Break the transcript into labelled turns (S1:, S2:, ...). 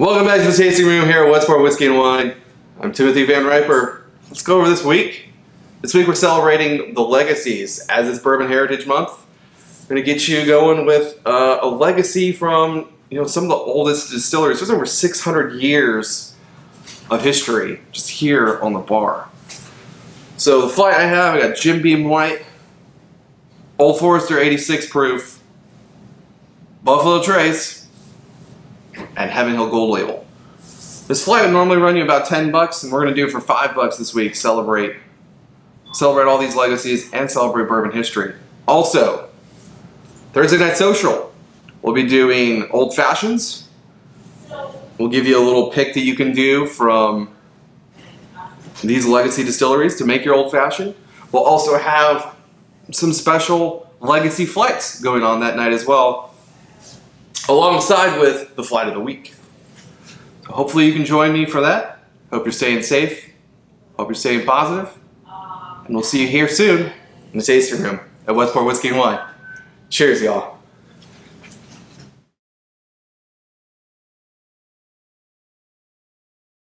S1: Welcome back to the tasting room here at Westport Whiskey and Wine. I'm Timothy Van Riper. Let's go over this week. This week we're celebrating the legacies as it's Bourbon Heritage Month. I'm gonna get you going with uh, a legacy from you know some of the oldest distilleries. There's over 600 years of history just here on the bar. So the flight I have, I got Jim Beam White, Old Forester 86 proof, Buffalo Trace, and Heaven Hill Gold Label. This flight would normally run you about 10 bucks, and we're gonna do it for five bucks this week. Celebrate, celebrate all these legacies and celebrate bourbon history. Also, Thursday night social, we'll be doing old fashions. We'll give you a little pick that you can do from these legacy distilleries to make your old fashioned. We'll also have some special legacy flights going on that night as well, alongside with the flight of the week. So hopefully you can join me for that. Hope you're staying safe. Hope you're staying positive. And we'll see you here soon in the tasting room at Westport Whiskey and Wine. Cheers, y'all.